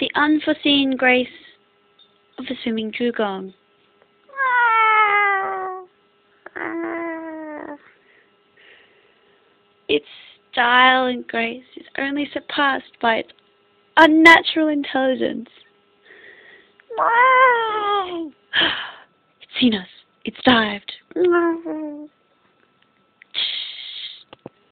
the unforeseen grace of the swimming dugong. Its style and grace is only surpassed by its unnatural intelligence. It's seen us. It's dived.